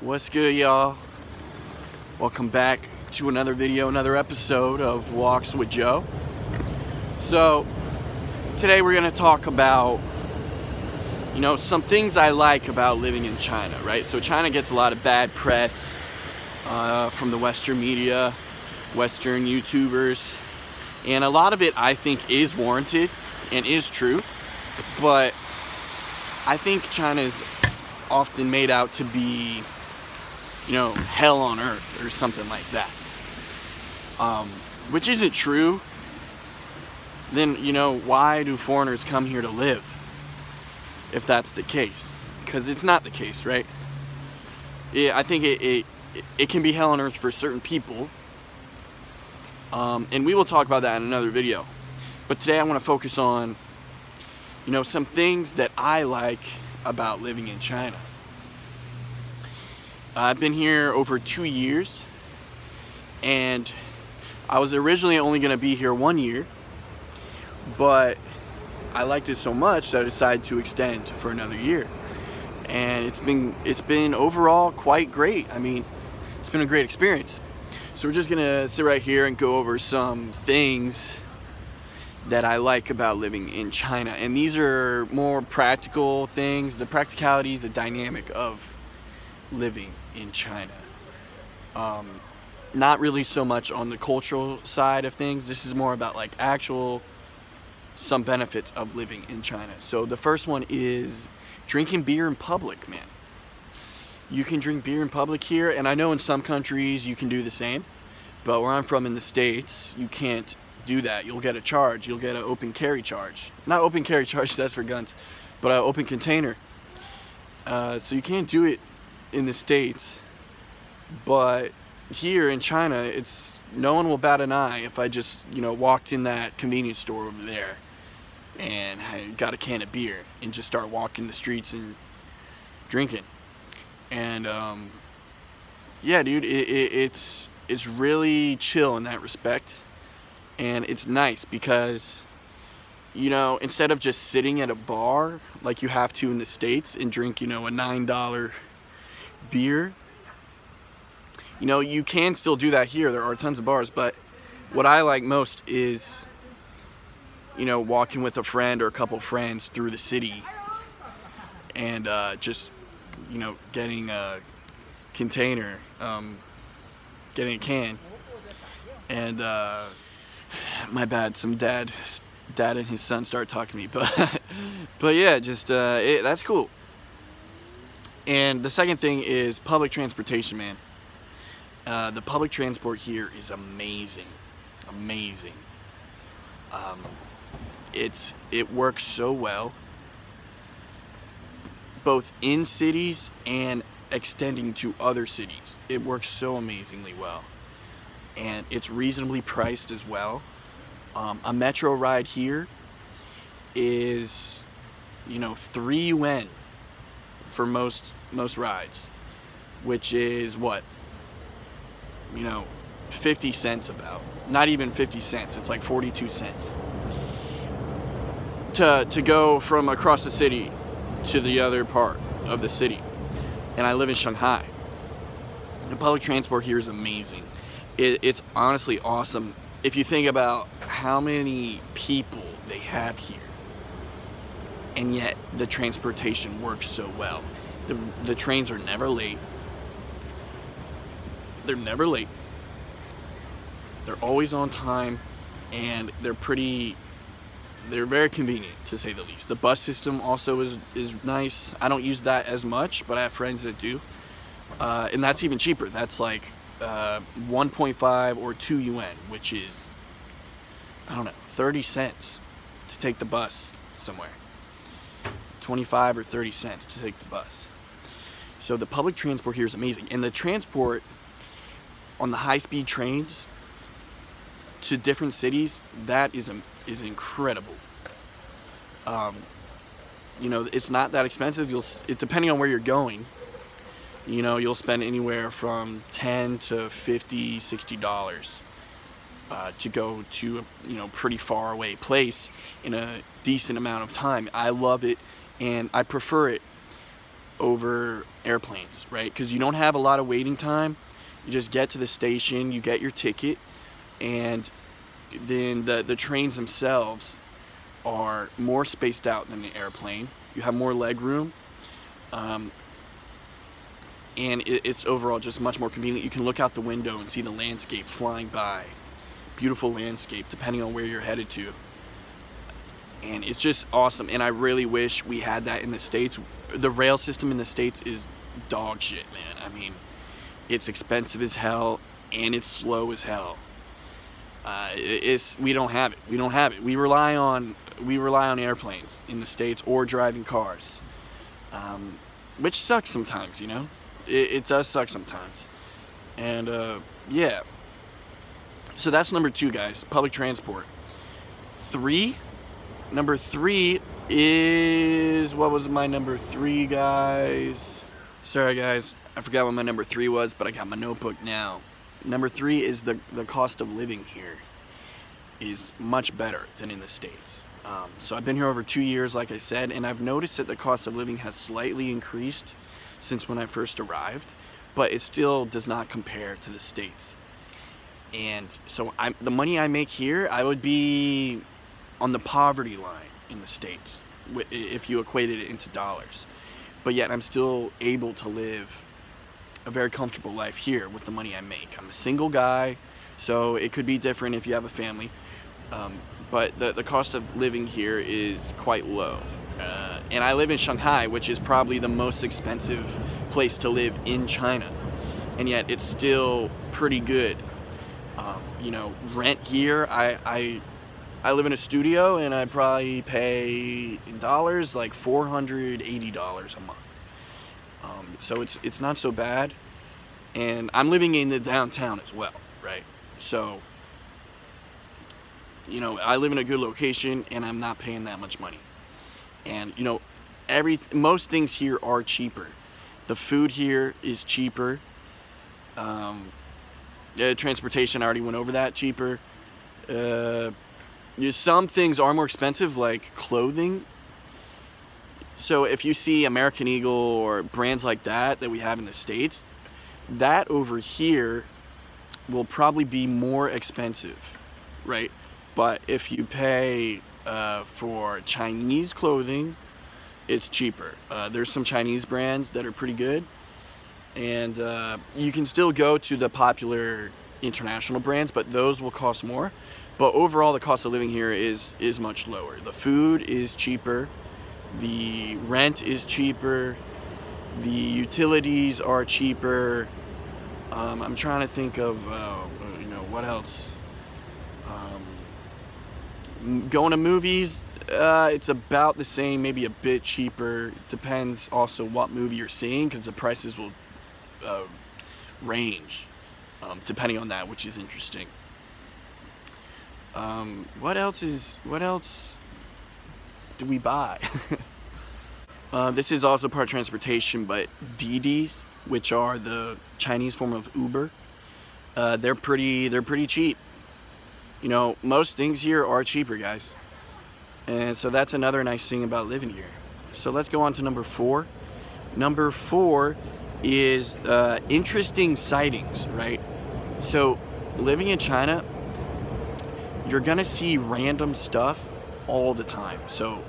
What's good, y'all? Welcome back to another video, another episode of Walks with Joe. So, today we're going to talk about, you know, some things I like about living in China, right? So, China gets a lot of bad press uh, from the Western media, Western YouTubers, and a lot of it I think is warranted and is true, but I think China is often made out to be, you know, hell on earth or something like that. Um, which isn't true. Then, you know, why do foreigners come here to live? If that's the case. Because it's not the case, right? Yeah, I think it, it, it can be hell on earth for certain people. Um, and we will talk about that in another video. But today I want to focus on, you know, some things that I like about living in China. I've been here over two years and I was originally only going to be here one year, but I liked it so much that I decided to extend for another year. And it's been it's been overall quite great. I mean, it's been a great experience. So we're just gonna sit right here and go over some things that I like about living in China. And these are more practical things, the practicalities, the dynamic of living in China. Um, not really so much on the cultural side of things. This is more about like actual some benefits of living in China. So the first one is drinking beer in public, man. You can drink beer in public here, and I know in some countries you can do the same, but where I'm from in the States, you can't do that. You'll get a charge. You'll get an open carry charge. Not open carry charge, that's for guns, but an open container. Uh, so you can't do it in the States, but here in China, it's no one will bat an eye if I just, you know, walked in that convenience store over there and I got a can of beer and just start walking the streets and drinking. And um, yeah, dude, it, it, it's it's really chill in that respect, and it's nice because you know instead of just sitting at a bar like you have to in the states and drink you know a nine dollar beer you know, you can still do that here. There are tons of bars, but what I like most is, you know, walking with a friend or a couple friends through the city and uh, just, you know, getting a container, um, getting a can. And uh, my bad, some dad, dad and his son start talking to me, but, but yeah, just uh, it, that's cool. And the second thing is public transportation, man. Uh, the public transport here is amazing, amazing. Um, it's it works so well, both in cities and extending to other cities. It works so amazingly well, and it's reasonably priced as well. Um, a metro ride here is, you know, three yuan for most most rides, which is what you know, 50 cents about. Not even 50 cents, it's like 42 cents. To, to go from across the city to the other part of the city. And I live in Shanghai. The public transport here is amazing. It, it's honestly awesome if you think about how many people they have here. And yet the transportation works so well. The, the trains are never late they're never late. They're always on time and they're pretty they're very convenient to say the least. The bus system also is is nice. I don't use that as much, but I have friends that do. Uh, and that's even cheaper. That's like uh, 1.5 or 2 yuan, which is I don't know, 30 cents to take the bus somewhere. 25 or 30 cents to take the bus. So the public transport here is amazing. And the transport on the high-speed trains to different cities, that is is incredible. Um, you know, it's not that expensive. You'll, it depending on where you're going. You know, you'll spend anywhere from 10 to 50, 60 dollars uh, to go to a you know pretty far away place in a decent amount of time. I love it, and I prefer it over airplanes, right? Because you don't have a lot of waiting time. You just get to the station, you get your ticket, and then the, the trains themselves are more spaced out than the airplane. You have more leg room. Um, and it, it's overall just much more convenient. You can look out the window and see the landscape flying by. Beautiful landscape, depending on where you're headed to. And it's just awesome. And I really wish we had that in the States. The rail system in the States is dog shit, man. I mean, it's expensive as hell and it's slow as hell. Uh, it's we don't have it. We don't have it. We rely on we rely on airplanes in the states or driving cars, um, which sucks sometimes. You know, it, it does suck sometimes, and uh, yeah. So that's number two, guys. Public transport. Three, number three is what was my number three, guys? Sorry, guys. I forgot what my number three was, but I got my notebook now. Number three is the, the cost of living here is much better than in the States. Um, so I've been here over two years, like I said, and I've noticed that the cost of living has slightly increased since when I first arrived, but it still does not compare to the States. And so I'm, the money I make here, I would be on the poverty line in the States if you equated it into dollars. But yet I'm still able to live a very comfortable life here with the money I make. I'm a single guy, so it could be different if you have a family. Um, but the, the cost of living here is quite low. Uh, and I live in Shanghai, which is probably the most expensive place to live in China. And yet it's still pretty good. Um, you know, rent here, I, I, I live in a studio and I probably pay in dollars like $480 a month. Um, so it's it's not so bad, and I'm living in the downtown as well, right? So you know I live in a good location, and I'm not paying that much money, and you know every most things here are cheaper. The food here is cheaper. Um, uh, transportation, I already went over that, cheaper. Uh, some things are more expensive, like clothing so if you see American Eagle or brands like that that we have in the States, that over here will probably be more expensive, right? But if you pay uh, for Chinese clothing, it's cheaper. Uh, there's some Chinese brands that are pretty good, and uh, you can still go to the popular international brands, but those will cost more. But overall, the cost of living here is is much lower. The food is cheaper the rent is cheaper, the utilities are cheaper. Um, I'm trying to think of, uh, you know, what else. Um, going to movies, uh, it's about the same, maybe a bit cheaper. Depends also what movie you're seeing because the prices will uh, range um, depending on that, which is interesting. Um, what else is, what else do we buy? uh, this is also part transportation, but Didis, which are the Chinese form of Uber, uh, they're pretty they're pretty cheap. You know, most things here are cheaper, guys. And so that's another nice thing about living here. So let's go on to number four. Number four is uh, interesting sightings, right? So living in China, you're gonna see random stuff all the time. So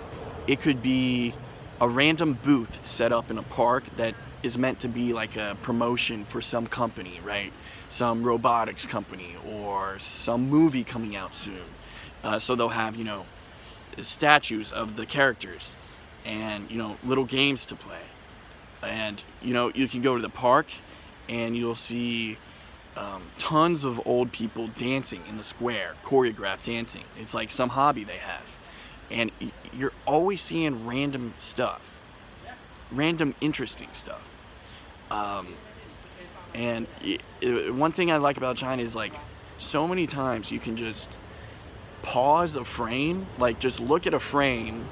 it could be a random booth set up in a park that is meant to be like a promotion for some company, right? Some robotics company or some movie coming out soon. Uh, so they'll have, you know, statues of the characters and, you know, little games to play. And, you know, you can go to the park and you'll see um, tons of old people dancing in the square, choreographed dancing. It's like some hobby they have and you're always seeing random stuff, random interesting stuff. Um, and it, it, one thing I like about China is like so many times you can just pause a frame, like just look at a frame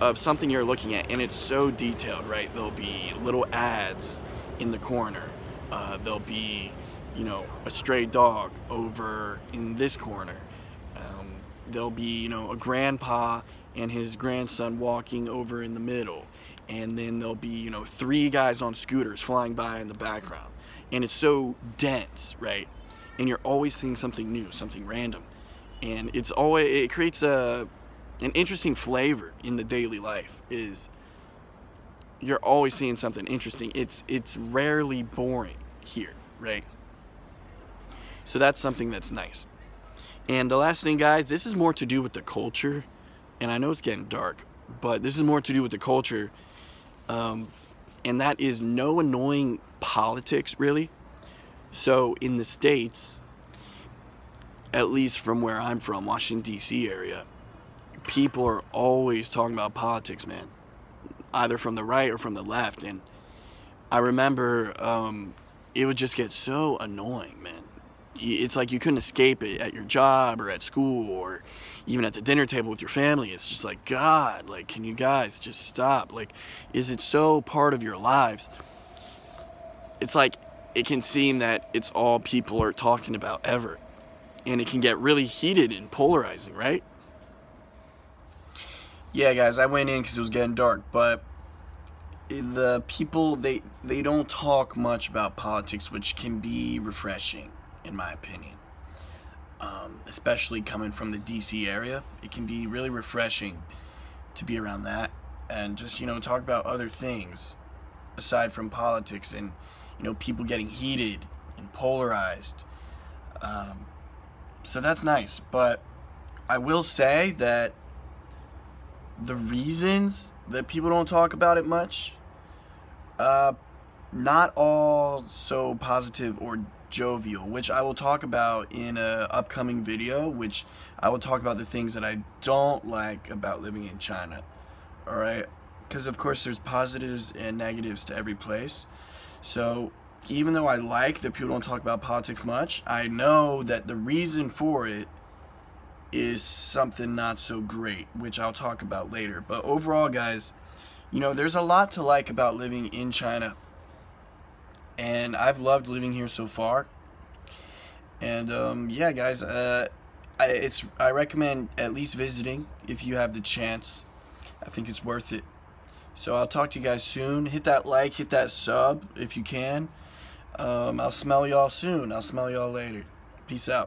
of something you're looking at, and it's so detailed, right? There'll be little ads in the corner. Uh, there'll be, you know, a stray dog over in this corner. Um, there'll be, you know, a grandpa and his grandson walking over in the middle. and then there'll be you know three guys on scooters flying by in the background. And it's so dense right? And you're always seeing something new something random. And it's always it creates a an interesting flavor in the daily life is you're always seeing something interesting. It's it's rarely boring here right so that's something that's nice. And the last thing guys this is more to do with the culture and i know it's getting dark but this is more to do with the culture um, and that is no annoying politics really. So in the states at least from where i'm from washington d.c area people are always talking about politics man either from the right or from the left. And i remember um, it would just get so annoying man it's like you couldn't escape it at your job or at school or even at the dinner table with your family. It's just like god like can you guys just stop? Like is it so part of your lives? It's like it can seem that it's all people are talking about ever and it can get really heated and polarizing right? Yeah guys i went in because it was getting dark but the people they they don't talk much about politics which can be refreshing in my opinion. Um, especially coming from the DC area, it can be really refreshing to be around that and just you know talk about other things aside from politics and you know people getting heated and polarized. Um, so that's nice, but I will say that the reasons that people don't talk about it much, uh, not all so positive or jovial, which I will talk about in a upcoming video, which I will talk about the things that I don't like about living in China. Alright? Because of course there's positives and negatives to every place. So even though I like that people don't talk about politics much, I know that the reason for it is something not so great, which I'll talk about later. But overall, guys, you know, there's a lot to like about living in China and I've loved living here so far. And um, yeah, guys, uh, I, it's I recommend at least visiting if you have the chance. I think it's worth it. So I'll talk to you guys soon. Hit that like, hit that sub if you can. Um, I'll smell y'all soon. I'll smell y'all later. Peace out.